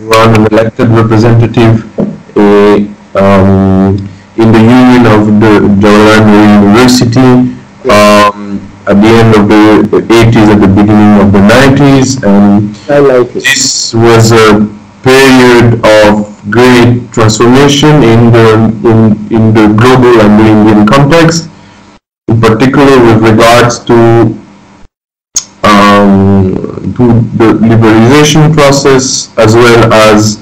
run an elected representative um, in the union of the Jawaharlal University. Um, at the end of the 80s, at the beginning of the 90s, and I like this was a period of great transformation in the in, in the global and the Indian context, in particular with regards to to the liberalization process as well as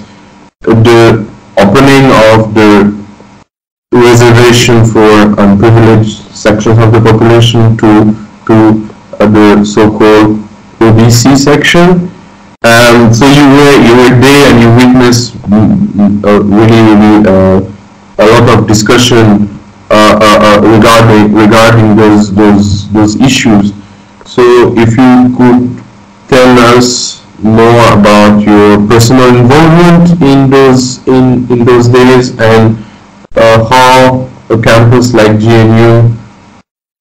the opening of the reservation for unprivileged sections of the population to to uh, the so-called OBC section. Um, so you were you were there and you witnessed mm, mm, uh, really really uh, a lot of discussion uh, uh, uh, regarding regarding those those those issues. So if you could tell us more about your personal involvement in those in in those days and uh, how a campus like JNU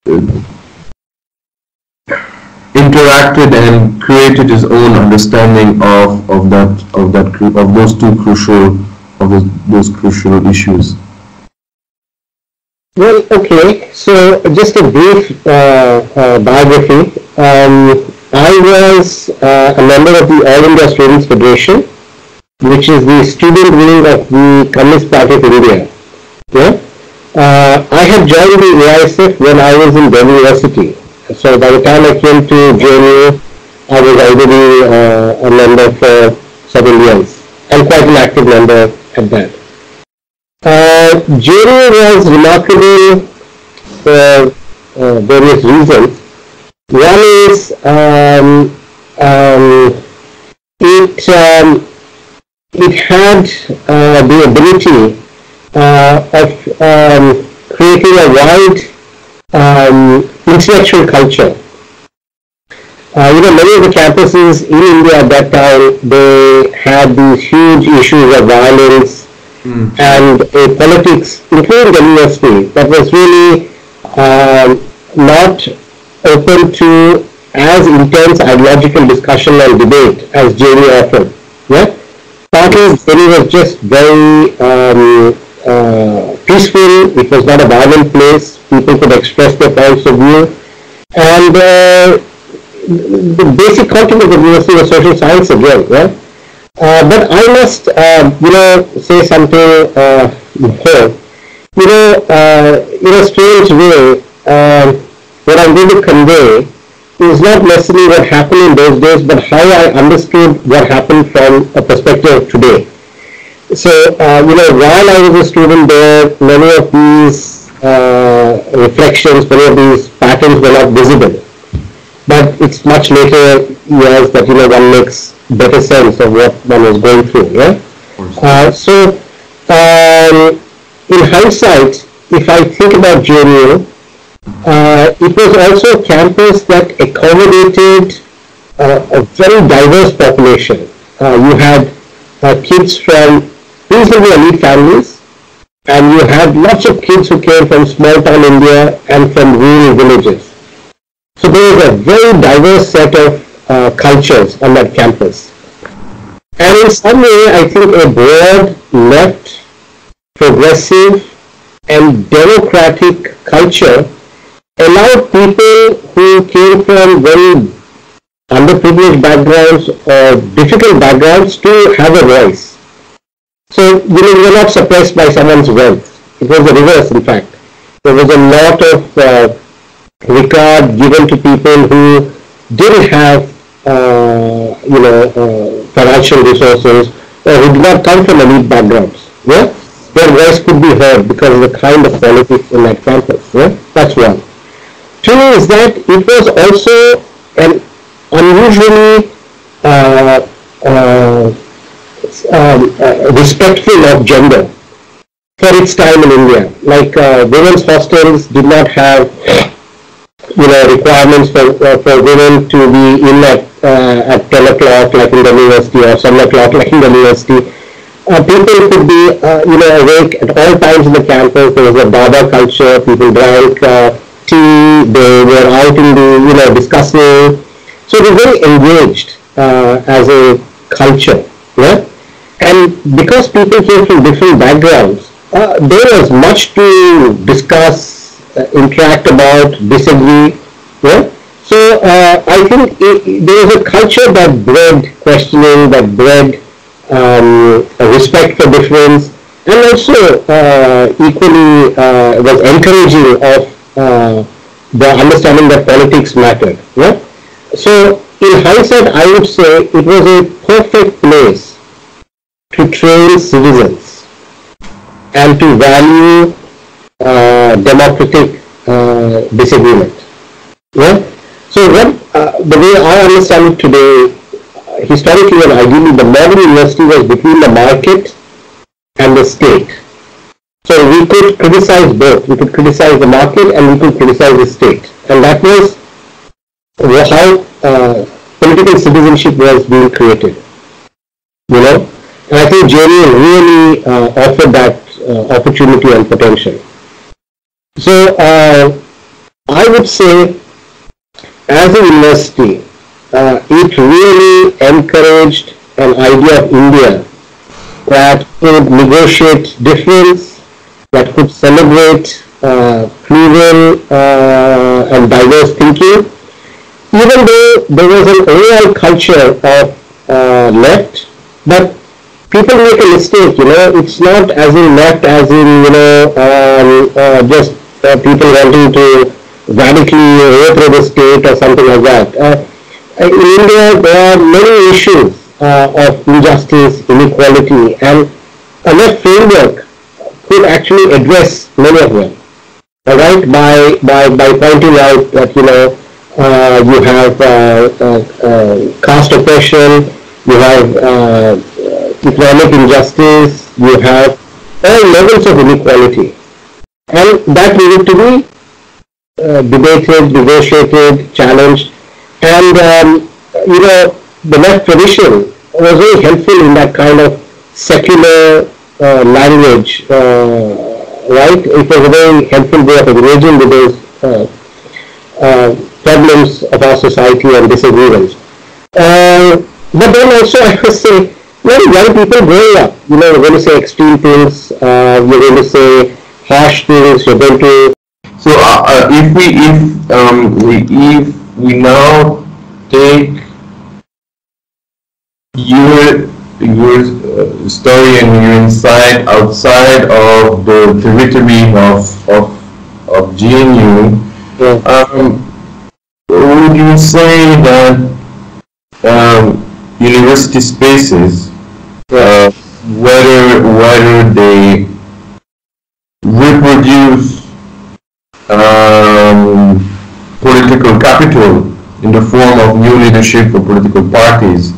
uh, interacted and created his own understanding of, of that of that of those two crucial of those, those crucial issues. Well, okay. So just a brief uh, uh, biography. Um, I was uh, a member of the All India Students Federation, which is the student wing of the Communist Party of India. Yeah. Uh, I had joined the AISF when I was in Delhi University. So by the time I came to JNU, I was already uh, a member for South Indians and quite an active member at that. Uh, JNU was remarkable for uh, various reasons. One is um, um, it um, it had uh, the ability uh, of um, creating a wide um, intellectual culture. Uh, you know, many of the campuses in India at that time, they had these huge issues of violence and a politics, including the university, that was really um, not open to as intense ideological discussion and debate as JV offered. Yeah? Partly, JV was just very um, uh, peaceful. It was not a violent place. People could express their points of view. And uh, the basic content of the university was social science again. Yeah? Uh, but I must, uh, you know, say something uh, more. You know, uh, in a strange way, um, what I'm going to convey is not necessarily what happened in those days, but how I understood what happened from a perspective of today. So, uh, you know, while I was a student there, many of these uh, reflections, many of these patterns were not visible. But it's much later years that, you know, one makes better sense of what one was going through, yeah? Uh, so, um, in hindsight, if I think about JNU, uh, it was also a campus that accommodated uh, a very diverse population. Uh, you had uh, kids from reasonably elite families, and you had lots of kids who came from small town India and from rural villages. So there was a very diverse set of uh, cultures on that campus. And in some way, I think a broad left, progressive, and democratic culture allowed people who came from very underprivileged backgrounds or difficult backgrounds to have a voice. So, you know, were not suppressed by someone's wealth. It was the reverse, in fact. There was a lot of uh, regard given to people who didn't have, uh, you know, uh, financial resources or who did not come from elite backgrounds. Yeah? Their voice could be heard because of the kind of politics in that campus. Yeah? That's one. Two is that it was also an unusually uh, uh, um, uh, respectful of gender for its time in India. Like uh, women's hostels did not have, you know, requirements for uh, for women to be in at at 10 o'clock like in the university or 7 o'clock like in the university. Uh, people could be, uh, you know, awake at all times in the campus. There was a Dhaba culture. People drank uh, tea. They were out in the, you know, discussing. So they were very engaged uh, as a culture. Yeah. and because people came from different backgrounds, uh, there was much to discuss, uh, interact about, disagree. Yeah? So uh, I think it, there was a culture that bred questioning, that bred um, respect for difference, and also uh, equally uh, was encouraging of uh, the understanding that politics mattered. Yeah? So in hindsight, I would say it was a perfect place to train citizens and to value uh, democratic uh, disagreement. Yeah? So what, uh, the way I understand it today, historically and ideally, the modern university was between the market and the state. So we could criticize both. We could criticize the market and we could criticize the state. And that was how uh, political citizenship was being created. You know? And I think JNU really uh, offered that uh, opportunity and potential. So uh, I would say as a university, uh, it really encouraged an idea of India that could negotiate difference, that could celebrate uh, plural uh, and diverse thinking, even though there was an overall culture of uh, left, but people make a mistake, you know, it's not as in left as in, you know, um, uh, just uh, people wanting to radically overthrow the state or something like that. Uh, in India, there are many issues uh, of injustice, inequality, and a left framework could actually address many of them. Right, by by by pointing out that you know uh, you have uh, uh, caste oppression, you have economic injustice, you have all levels of inequality. And that needed to be uh, debated, negotiated, challenged. And, um, you know, the left tradition was very helpful in that kind of secular uh, language, uh, right? It was a very helpful way of engaging with those uh, uh, problems of our society and disagreements. Uh, but then also I would say when young people growing up, you know, you're going to say extreme things, uh, you're going to say harsh things, you're going to... So uh, uh, if we, if, um, we, if we now take your, your uh, story and your insight outside of the territory of, of, of JNU, yeah. um, would you say that um, university spaces uh, whether whether they reproduce um, political capital in the form of new leadership for political parties,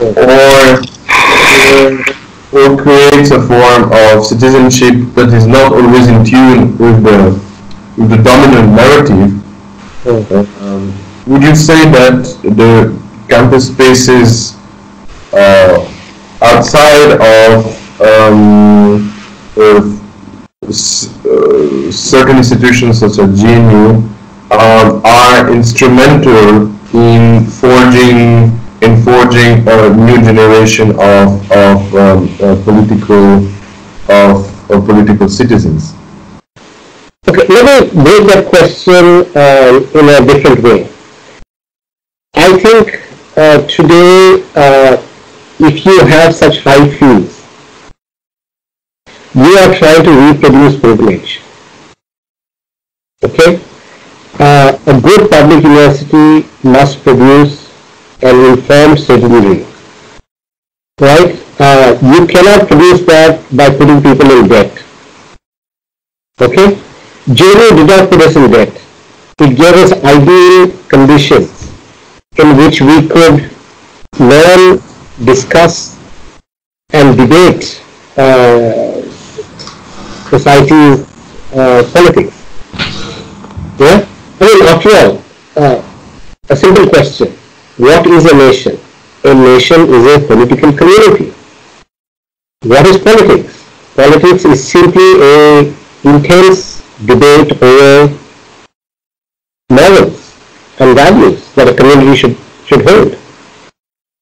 or or creates a form of citizenship that is not always in tune with the with the dominant narrative. Um, would you say that the campus spaces uh, outside of, um, of uh, certain institutions such as JNU um, are instrumental in forging in forging a new generation of, of um, uh, political of, of political citizens. Okay, let me break that question uh, in a different way. I think uh, today uh, if you have such high fees, you are trying to reproduce privilege. Okay? Uh, a good public university must produce an informed citizenry. Right? Uh, you cannot produce that by putting people in debt. Okay? JNU did not put us in debt. It gave us ideal conditions in which we could learn discuss and debate uh, society's uh, politics. Yeah? I mean, after all, uh, a simple question. What is a nation? A nation is a political community. What is politics? Politics is simply a intense debate over morals and values that a community should, should hold.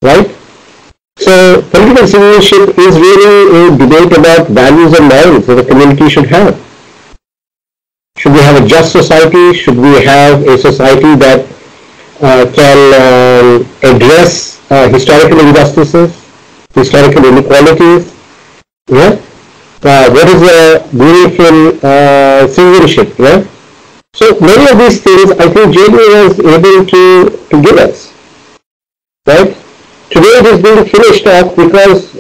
Right? So political citizenship is really a debate about values and morals that a community should have. Should we have a just society? Should we have a society that can um, address uh, historical injustices, historical inequalities? Yeah. Uh, what is a meaningful uh, citizenship? Yeah. So many of these things I think JDA was able to, to give us. Right? Today it is being finished off because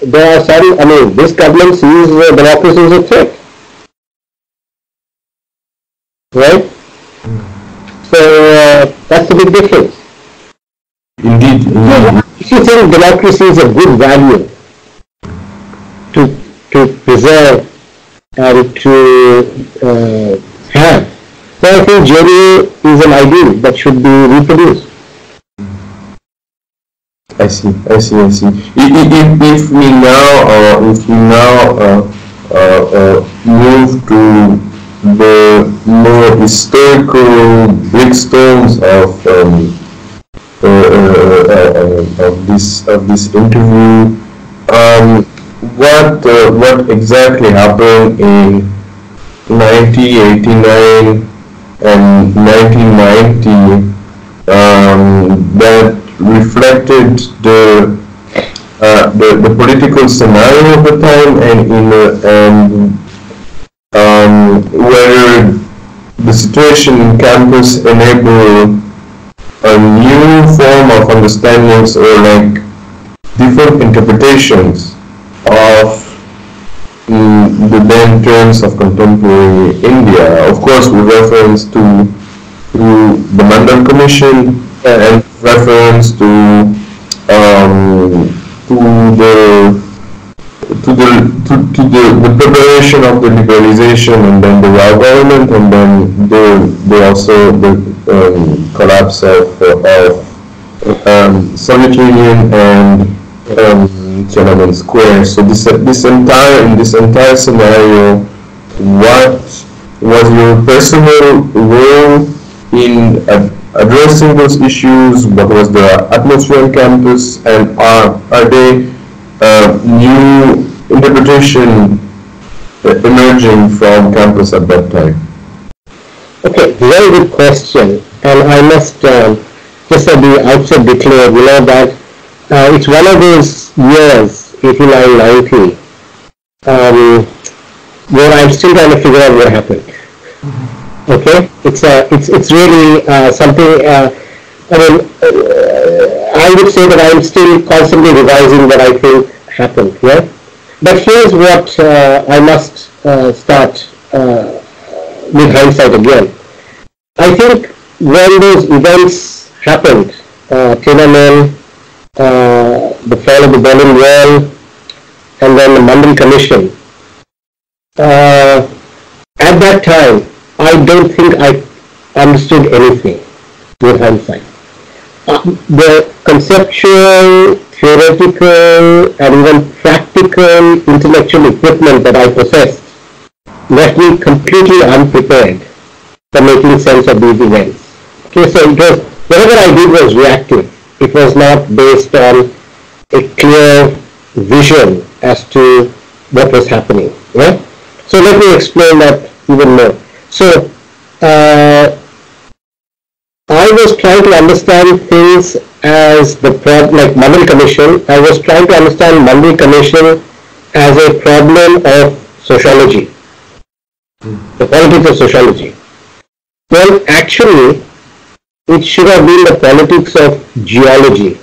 there are some, I mean, this government sees uh, democracy as a threat. Right? So uh, that's the big difference. Indeed, indeed. If you think democracy is a good value to, to preserve and to uh, have, then I think JDA is an ideal that should be reproduced. I see, I see, I see. I- i- If, if we now, uh, if we now, uh, uh, uh, move to the more historical big stones of, um, uh, uh, uh, uh, of this, of this interview, um, what, uh, what exactly happened in nineteen eighty-nine and nineteen ninety, um, that reflected the, uh, the, the political scenario of the time and in, and, um, whether the situation in campus enable a new form of understandings or like different interpretations of mm, the then terms of contemporary India. Of course, with reference to, to the Mandal Commission and reference to, um, to the to the to, to the, the preparation of the liberalization and then the Rao government and then the the also the um, collapse of of um, Soviet Union and um, Tiananmen Square. So this this entire in this entire scenario, what was your personal role in ad- addressing those issues? What was the atmosphere on campus, and are are they uh, new interpretation uh, emerging from campus at that time? Okay, very good question. And I must um, just at the outset declare, you know, that uh, it's one of those years, 89, 90, um, where I'm still trying to figure out what happened. Okay, it's uh, it's it's really uh, something. Uh, I mean, uh, I would say that I'm still constantly revising what I think happened. Yeah, but here's what uh, I must uh, start uh, with hindsight again. I think when those events happened, uh, Tiananmen, uh, the fall of the Berlin Wall, and then the Mandal Commission, uh, at that time, I don't think I understood anything with hindsight. The conceptual, theoretical, and even practical intellectual equipment that I possessed left me completely unprepared for making sense of these events. Okay, so it was, whatever I did was reactive. It was not based on a clear vision as to what was happening. Yeah? So let me explain that even more. So, uh, I was trying to understand things as the problem, like Mandal Commission, I was trying to understand Mandal Commission as a problem of sociology, the politics of sociology. Well, actually, it should have been the politics of geology.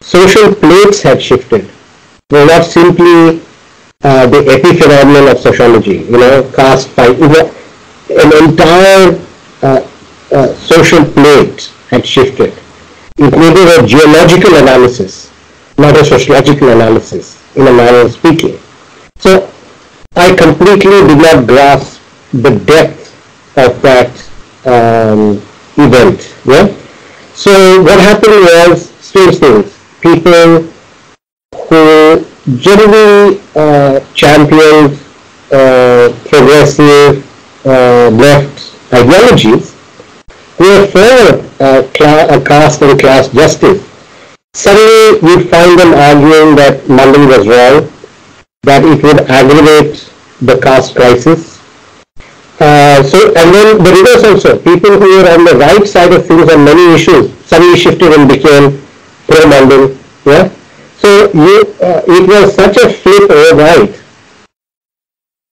Social plates had shifted. They were not simply uh, the epiphenomenon of sociology, you know, caste by It was- An entire uh, social plate had shifted. It needed a geological analysis, not a sociological analysis, in a manner of speaking. So, I completely did not grasp the depth of that um, event. Yeah. So what happened was strange things. People who generally uh, championed uh, progressive uh, left ideologies were for uh, uh, caste and class justice suddenly we find them arguing that Mandal was wrong, that it would aggravate the caste crisis. Uh, so, and then the reverse also, people who were on the right side of things on many issues suddenly shifted and became pro-Mandal, yeah. So you, uh, it was such a flip overnight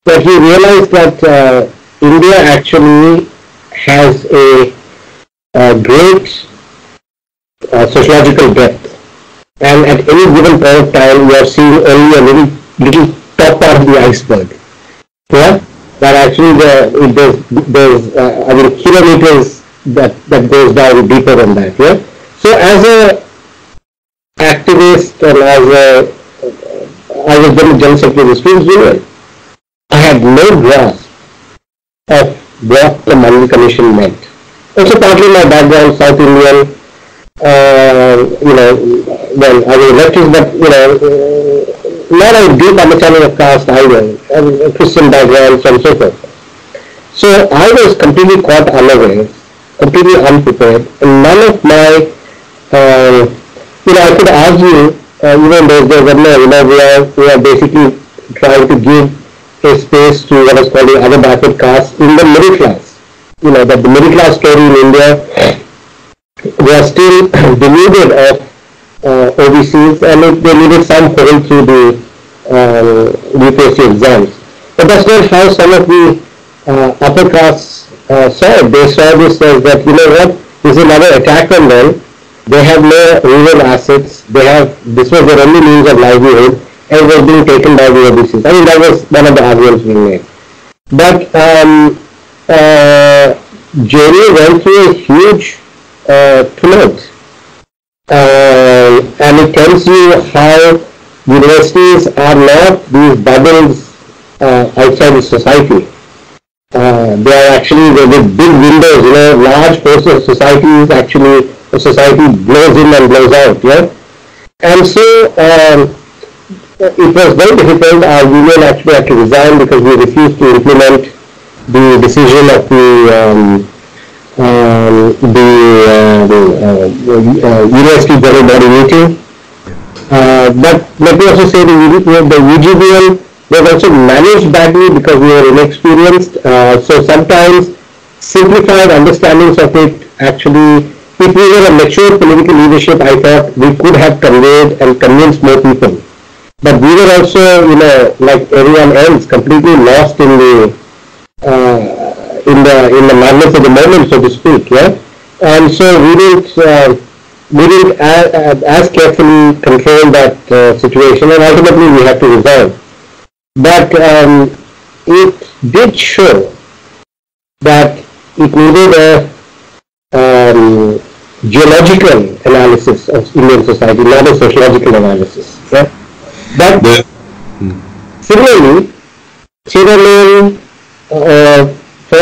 that he realized that uh, India actually has a, a great uh, sociological depth. And at any given point of time, you are seeing only a little, little top of the iceberg. Yeah? That actually the, there's, there's uh, I mean, kilometers that, that goes down deeper than that. Yeah? So as a activist and as a, I was then the general secretary of the Students Union, I had no grasp of what the Mandal Commission meant. Also partly my background, South Indian, uh, you know, well, I was elected, but, you know, uh, not a deep understanding of caste either, and Christian background, and so forth. So I was completely caught unaware, completely unprepared, and none of my, uh, you know, I could argue, uh, even those days, you know, we are, we are basically trying to give a space to what is called the other backward caste in the middle class. You know, that the middle class story in India they are still denuded of uh, OBCs and they needed some hold through the uh, UPSC exams. But that's not how some of the uh, upper castes uh, saw it. They saw this as that, you know what, this is another attack on them. They have no rural assets. They have, this was their only means of livelihood and was being taken by the OBCs. I mean, that was one of the arguments being made. But um, uh, JNU went through a huge uh. Uh, and it tells you how universities are not these bubbles uh, outside the society. Uh, they are actually the, big windows, you know, large portions of society is actually, the society blows in and blows out, yeah? And so, um, it was very difficult. Our union actually had to resign because we refused to implement the decision of the um, um, the, uh, the, uh, uh, university general body meeting. but let me also say the, the UGBM was also managed badly because we were inexperienced. so sometimes simplified understandings of it actually, if we were a mature political leadership, I thought we could have conveyed and convinced more people. But we were also, you know, like everyone else, completely lost in the uh, in the in the madness of the moment, so to speak. Yeah, and so we didn't uh, we didn't as, as carefully control that uh, situation, and ultimately we had to resolve. But um, it did show that it needed a um, geological analysis of Indian society, not a sociological analysis. Yeah? But similarly, Sierra Leone, uh,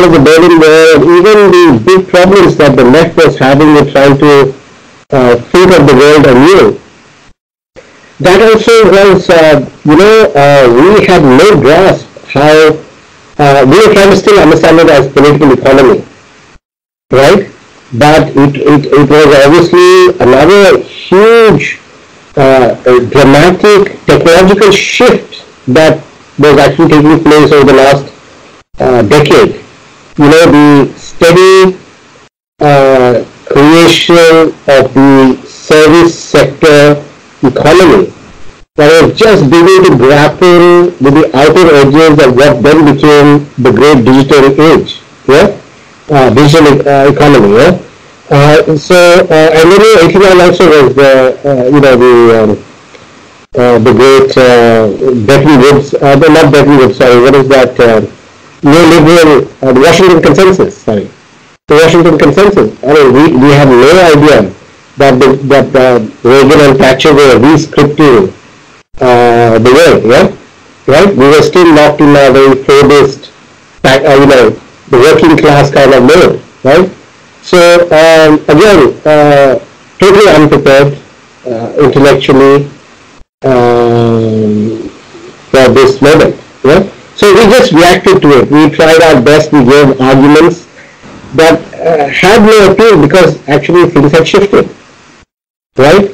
of the Wall, and even the big problems that the left was having with trying to uh, think of the world anew. That also was, uh, you know, uh, we had no grasp how uh, we were trying to still understand it as political economy, right? But it, it, it was obviously another huge, uh, dramatic technological shift that was actually taking place over the last uh, decade you know, the steady uh, creation of the service sector economy that was just beginning to grapple with the outer edges of what then became the great digital age, yeah, uh, digital uh, economy, yeah. Uh, so, uh, and then 89 also was the, uh, you know, the um, uh, the great uh, Bretton Woods, uh, not Bretton Woods, sorry, what is that? Uh, neoliberal, uh, the Washington Consensus, sorry, the Washington Consensus. I mean, we, we have no idea that the, that uh, Reagan and Thatcher were re-scripting uh, the world, yeah? Right? We were still locked in a very Fordist, uh, you know, the working class kind of mode, right? So, um, again, uh, totally unprepared uh, intellectually um, for this moment, yeah? So we just reacted to it. We tried our best. We gave arguments that uh, had no appeal because actually things had shifted, right?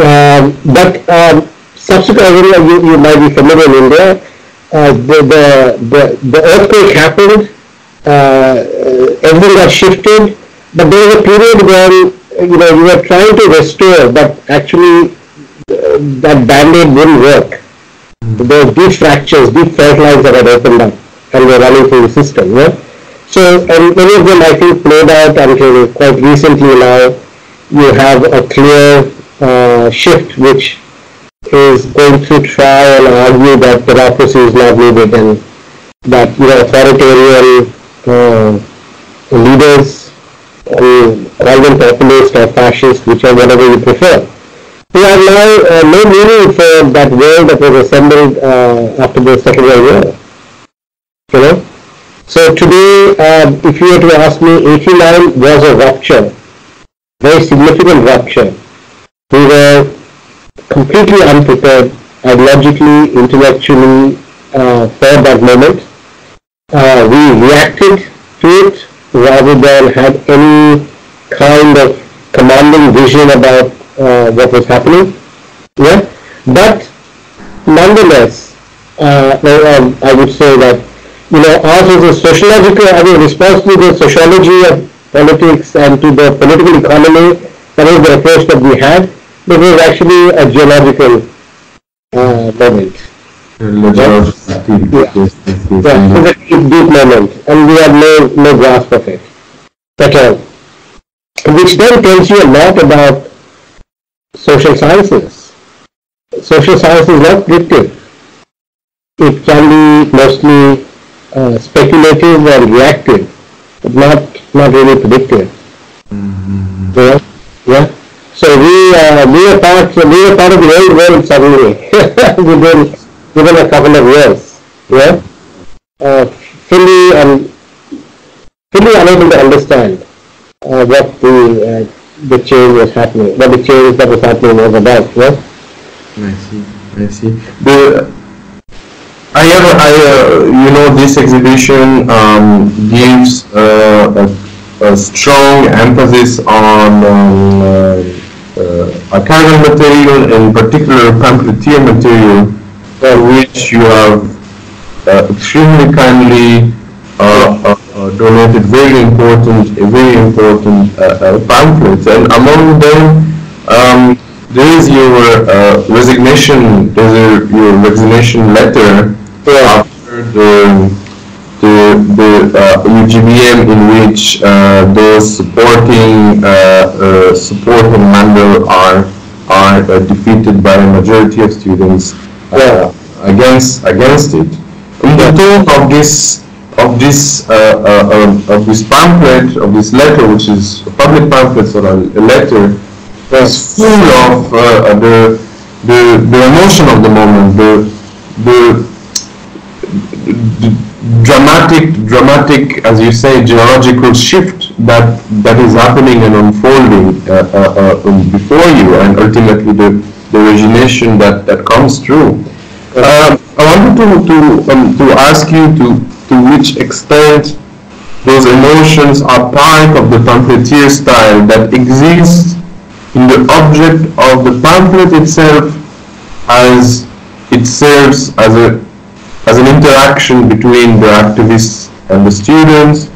Um, but um, subsequently, you, you might be familiar in India, uh, the, the, the, the earthquake happened, uh, everything got shifted, but there was a period when, you know, you were trying to restore, but actually uh, that band-aid wouldn't work. Were deep fractures, deep fault lines that had opened up and were running through the system. Yeah? So, and many of them I think played out until quite recently now. You have a clear uh, shift which is going to try and argue that democracy is not needed and that you know authoritarian uh, leaders, um, call them populist or fascist, whichever whatever you prefer, who have now uh, no meaning for that world that was assembled uh, after the Second World War. You know. So today, um, if you were to ask me, 89 was a rupture, very significant rupture. We were completely unprepared ideologically, intellectually uh, for that moment. Uh, we reacted to it rather than had any kind of commanding vision about uh, what was happening. Yeah, but nonetheless, uh, um, I would say that you know ours is a sociological, I mean, response to the sociology of politics and to the political economy. That is the approach that we had this is actually a geological uh, moment. Yeah. Yeah, it's a deep, deep moment, and we have no, no grasp of it at all. Which then tells you a lot about social sciences. Social science is not predictive. It can be mostly uh, speculative and reactive, but not, not really predictive. Mm-hmm. Yeah? yeah? So we uh, we are part we are part of the old world suddenly within within a couple of years. Yeah, uh, fully and fully unable to understand uh, what the uh, the change was happening, what the change that was happening was about. Yeah. I see. I see. The I have I uh, you know this exhibition um, gives uh, a, a strong emphasis on. Um, uh, uh, archival material, in particular pamphleteer material, for which you have uh, extremely kindly uh, donated very important, very important pamphlets, and among them um, there is your resignation, there is your resignation letter after the the, the uh, UGBM in which uh, those supporting uh, uh supporting Mandal are are uh, defeated by a majority of students uh, against against it. In the tone of this of this um, of this pamphlet of this letter, which is a public pamphlet or a, a letter, is full of the the the emotion of the moment, the the, the dramatic, dramatic, as you say, geological shift that that is happening and unfolding uh, uh, uh, um, before you, and ultimately the the origination that that comes through. Um, I wanted to to um, to ask you to to which extent those emotions are part of the pamphleteer style that exists in the object of the pamphlet itself as it serves as a as an interaction between the activists and the students,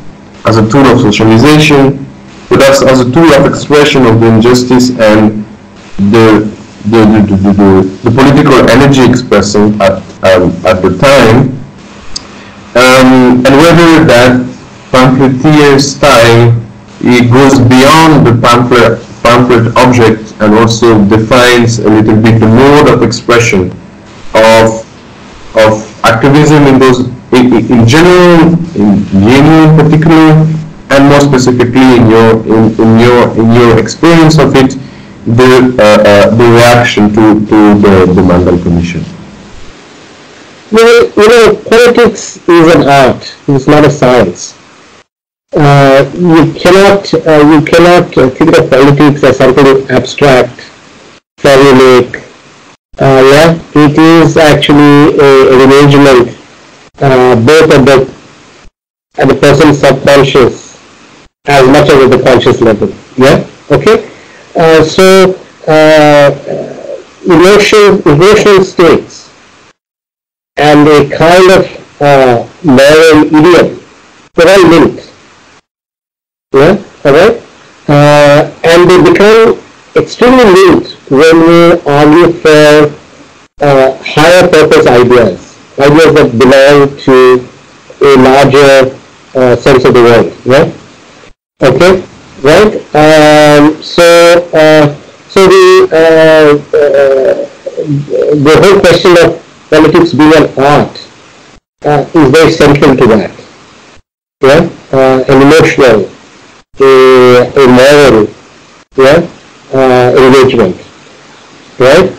as a tool of socialization, but as, as a tool of expression of the injustice and the the, the, the, the, the political energy expressing at, um, at the time, and whether that pamphleteer style it goes beyond the pamphlet, pamphlet object and also defines a little bit the mode of expression of, of activism in those, in, in general, in JNU in particular, and more specifically in your in, in your in your experience of it, the uh, uh, the reaction to to the the Mandal Commission. Well, you know, politics is an art. It's not a science. Uh, you cannot uh, you cannot think of politics as something abstract, formulaic, uh, yeah, it is actually a, arrangement uh, both at the at the person's subconscious as much as at the conscious level. Yeah, okay. Uh, so uh, emotion, emotional states and a kind of uh, moral idiom, they're all linked. Yeah, alright? Uh, and they become extremely linked when you argue for uh, higher purpose ideas, ideas that belong to a larger uh, sense of the world, right? Okay, right? Um, so, uh, so the uh, uh, the whole question of politics being an art uh, is very central to that. Yeah, uh, an emotional, a, a moral, yeah, uh, engagement, right?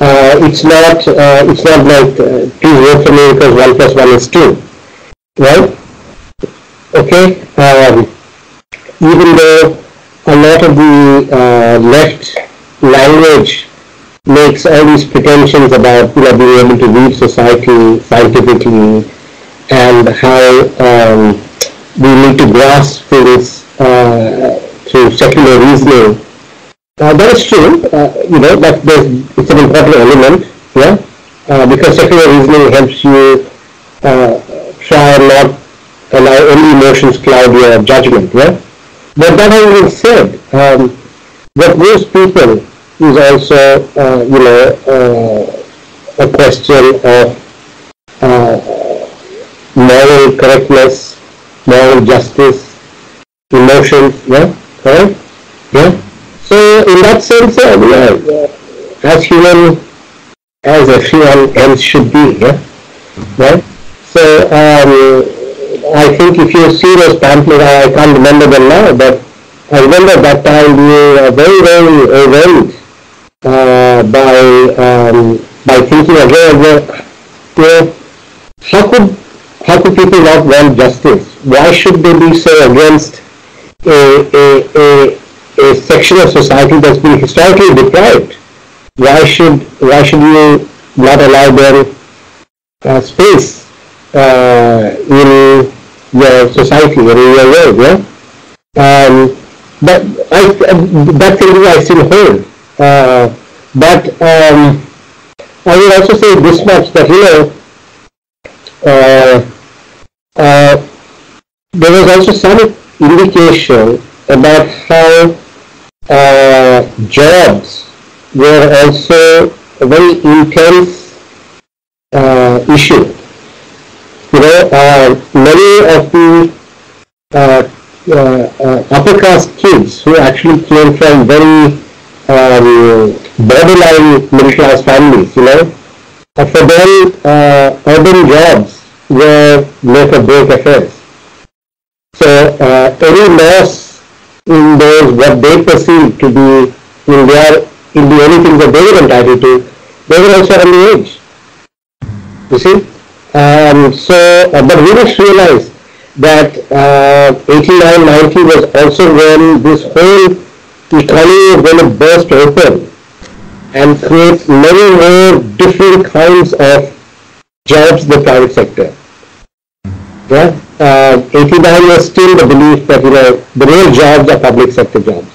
Uh, it's not uh, it's not like uh, please vote for me because one plus one is two, right? Okay. Um, even though a lot of the left language makes all these pretensions about you know being able to read society scientifically and how um, we need to grasp things uh, through secular reasoning. Uh, that is true, uh, you know, that it's an important element, yeah, uh, because secular reasoning helps you uh, try and not allow any emotions cloud your judgment, yeah. But that having been said, um, what most people is also, uh, you know, uh, a question of uh, moral correctness, moral justice, emotions, yeah, correct? Yeah. So in that sense, uh, we are as human as everyone else should be, yeah, right? So um, I think if you see those pamphlets, I can't remember them now, but I remember that time we were very, very overwhelmed uh, by um, by thinking again, know, how could how could people not want justice? Why should they be so against a, a, a, a section of society that's been historically deprived? Why should why should you not allow them uh, space uh, in your society or in your world, yeah? Um, but I, that thinking I still hold. Uh, but um, I will also say this much that, know, uh, uh, there was also some indication about how uh, jobs were also a very intense uh, issue. You know, many of the upper caste kids who actually came from very um, borderline middle class families, you know, uh, for them uh, urban jobs were make or break affairs. So any loss in those what they perceive to be in their in the anything that they were entitled to, they were also on the edge. You see? Um, so, uh, but we must realize that uh, 89, 90 was also when this whole economy was going to burst open and create many more different kinds of jobs in the private sector. Yeah, uh, 89 was still the belief that you know the real jobs are public sector jobs.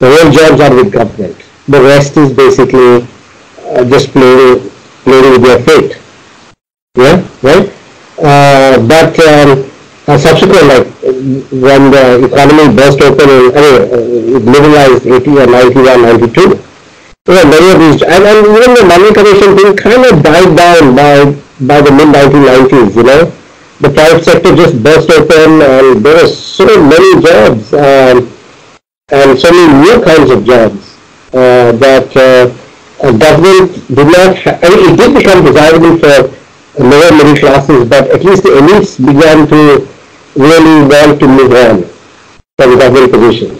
The real jobs are with government. The rest is basically uh, just playing, playing with your fate yeah, right? Uh, but um, uh, subsequent, like when the economy burst open, in, anyway, uh, it liberalized 80 or 91, 92, you know, many of these, and, and even the money commission thing kind of died down by, by the mid-1990s, you know. The private sector just burst open and there were so many jobs and so many new kinds of jobs uh, that uh, government did not, I mean, it did become desirable for lower middle classes, but at least the elites began to really want to move on from government positions.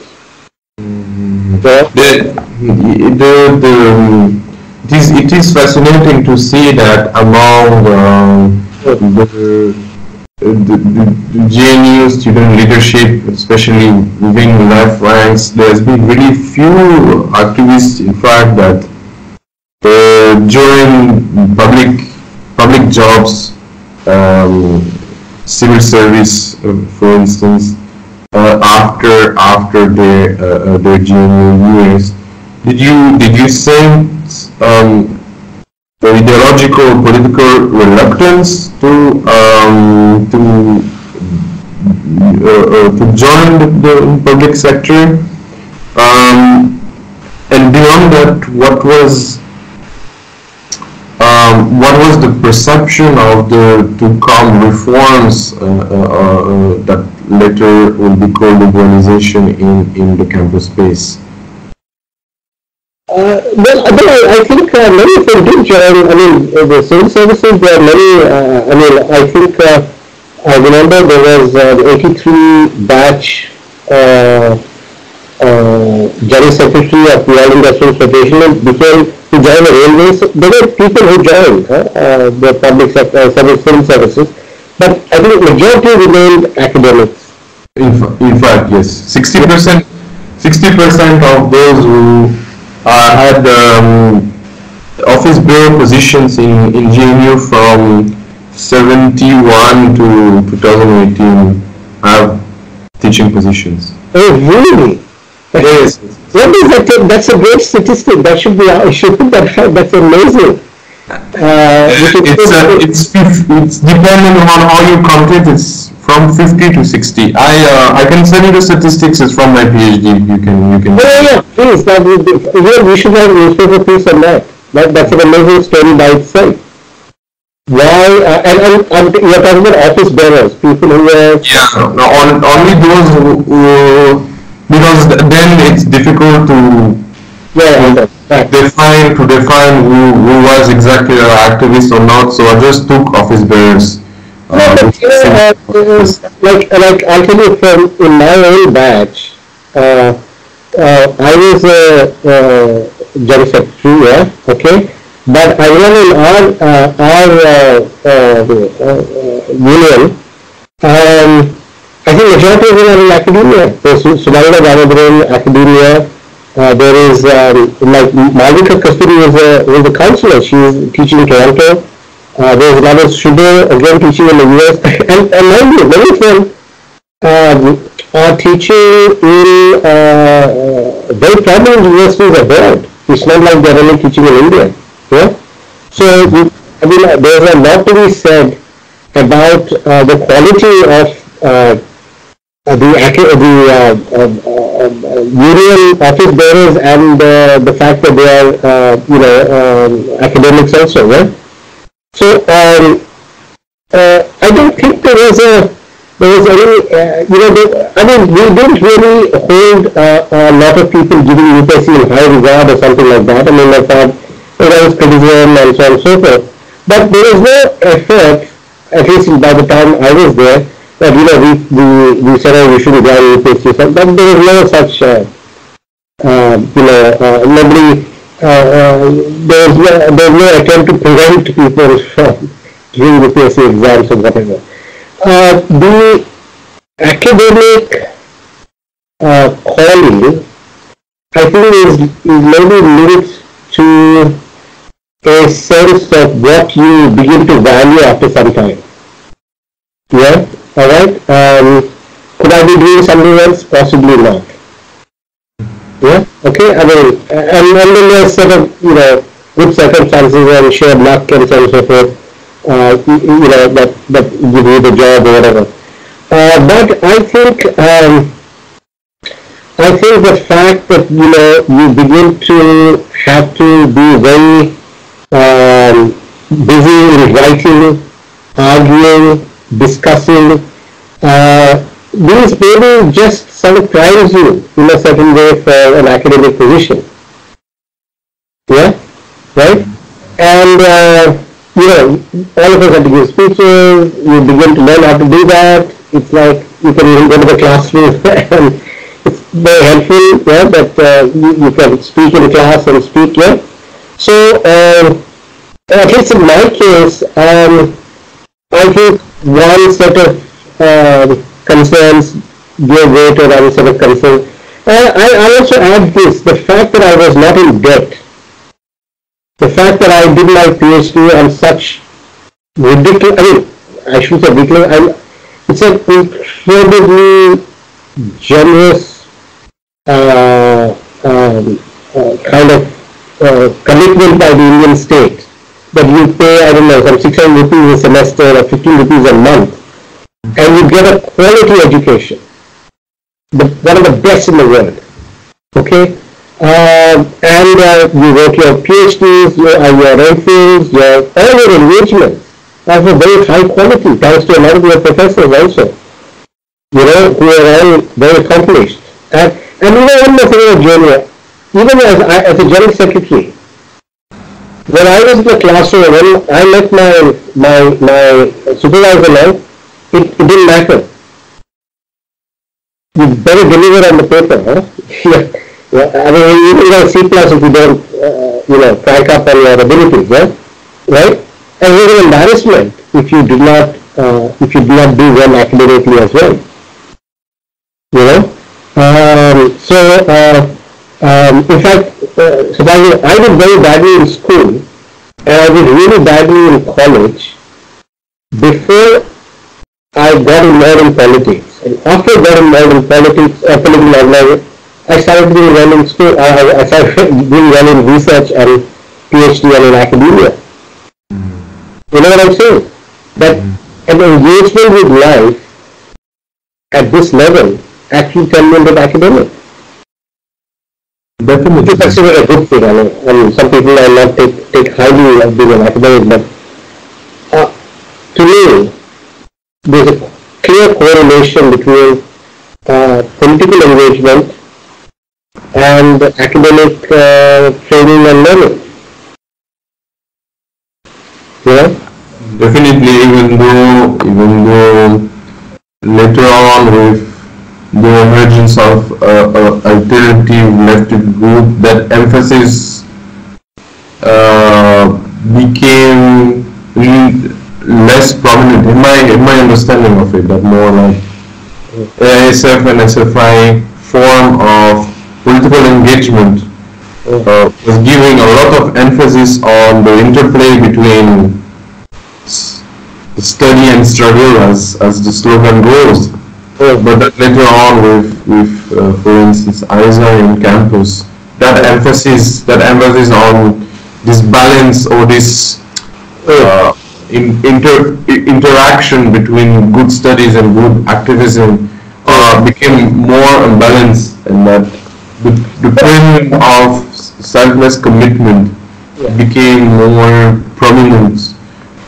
Mm-hmm. The, the, the, it, is, it is fascinating to see that among um, the, the, the JNU student leadership, especially within left ranks, there's been really few activists, in fact, that uh, join public public jobs, um, civil service, uh, for instance, uh, after after their uh, their junior years, did you did you sense um, ideological political reluctance to um, to uh, to join the, the public sector? Um, and beyond that, what was um, what was the perception of the to come reforms uh, uh, uh, that later will be called liberalization in, in the campus space? Uh, well, I, I think uh, many of them did join. I mean, uh, the civil services, there are many, I mean, I think, I remember there was the 83 batch General Secretary of the India Students Federation became to join the railways. There were people who joined uh, the public sector, uh, civil services, but I think majority remained academics. In, in fact, yes, sixty percent, sixty percent of those who uh, had um, office bearer positions in in JNU from seventy-one to two thousand eighteen have teaching positions. Oh, really? Yes. What is that? That's a great statistic. That should be. I should put that. That's amazing. Uh, It's put- uh, it's it's depending on how you count it. It's from fifty to sixty. I uh, I can send you the statistics. It's from my PhD. You can you can. Yeah, yeah, yeah, please, that would be, yeah, we should have a newspaper piece on that. That, that's an amazing story by itself. Why, uh, and, and, and you're talking about office bearers, people who were, Yeah, no, on, only those who, who because th- then it's difficult to yeah, right. define to define who, who was exactly an activist or not. So I just took office bearers. Uh, you know, like, like, I'll tell you from, in my own batch, uh, uh, I was a, general secretary, yeah, okay? But I remember in our, uh, our, uh, uh, uh, uh, union, um, I think majority of them are in academia. There's Sunanda Ganadharan, academia. Uh, there is, um, like, Malvika Kasturi was a, was a counselor. She was teaching in Toronto. Uh, there's another Shubha, again teaching in the US. and, and you, many of them um, are teaching in uh, uh, very prominent universities abroad. It's not like they're only teaching in India. Yeah? So, I mean, there's a lot to be said about uh, the quality of uh, uh, the the uh, uh, union office bearers and uh, the fact that they are uh, you know um, academics also, right? So um, uh, I don't think there was a there was any you know I mean we didn't really hold a lot of people giving UPSC in high regard or something like that. I mean I thought there was criticism and so on and so forth, but there was no effort, at least by the time I was there, that you know we we, we said oh we should join UPSC, but there is no such uh, uh, you know uh, nobody uh, uh, there no there no attempt to prevent people from giving UPSC exams or whatever. Uh, the academic calling, I think, is, is maybe linked to a sense of what you begin to value after some time. Yeah, all right. Um, could I be doing something else? Possibly not. Yeah, okay. I mean, and, and then there's sort of, you know, good circumstances and sheer luck and so on and so forth uh, you, you know, that, that give you the job or whatever. Uh, but I think, um, I think the fact that, you know, you begin to have to be very um, busy in writing, arguing, discussing, uh, these maybe just sort of you in a certain way for an academic position. Yeah? Right? And, uh, you know, all of us have to give speeches, you begin to learn how to do that. It's like you can even go to the classroom and it's very helpful, yeah, that uh, you, you can speak in a class and speak, yeah. So, um, at least in my case, um, I think one set of um concerns gave way to another set of concerns. Uh, I, I also add this, the fact that I was not in debt the fact that I did my PhD on such ridiculous, I mean, I shouldn't say ridiculous, I, it's an incredibly generous uh, um, uh, kind of uh, commitment by the Indian state that you pay, I don't know, some 600 rupees a semester or 15 rupees a month, and you get a quality education, the, one of the best in the world. Okay? Um, and uh, you work your PhDs, your, uh, your MPhils, your, all your engagements are of a very high quality, thanks to a lot of your professors also, you know, who are all very accomplished. And, and know one more thing, Junior, even as, as a general secretary, when I was in the classroom, when I met my my my supervisor now, it, it didn't matter. You better deliver on the paper, huh? yeah. I mean, even C plus if you don't, uh, you know, crack up on your abilities, yeah? right? And it was embarrassment if you did not, uh, if you did not do well academically as well. You know? Um, so, uh, um, in fact, uh, I did very badly in school and I did really badly in college before I got involved in politics. And after I got involved in politics, uh, political organizing, I started doing well in school. I, I started doing well in research and PhD and in academia. You know what I'm saying? That an engagement with life at this level actually turned me into academic. Definitely. Which is considered a good thing. I mean, I mean some people are not take, take highly of being an academic, but uh, to me, there's a clear correlation between uh, political engagement and academic uh, training and learning. Yeah? Definitely, even though, even though later on with the emergence of uh, alternative left group, that emphasis uh, became less prominent in my in my understanding of it. That more like AISF and SFI form of political engagement uh, was giving a lot of emphasis on the interplay between study and struggle, as as the slogan goes but that later on with, with uh, for instance, AISA in campus, that emphasis, that emphasis on this balance or this uh, in, inter, interaction between good studies and good activism uh, became more unbalanced and that the, the premium of selfless commitment became more prominent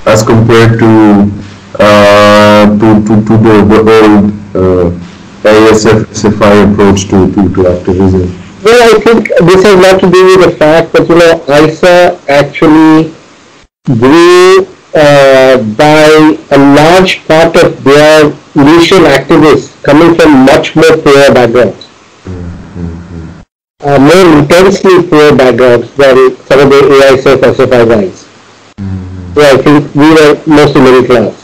as compared to uh, to, to, to the, the old uh, AISF approach to, to, to activism? Well, I think this has a lot to do with the fact that, you know, AISA actually grew uh, by a large part of their initial activists coming from much more poor backgrounds. Mm-hmm. Uh, more intensely poor backgrounds than some of the AISF SFI guys. Mm-hmm. So I think we were mostly middle class.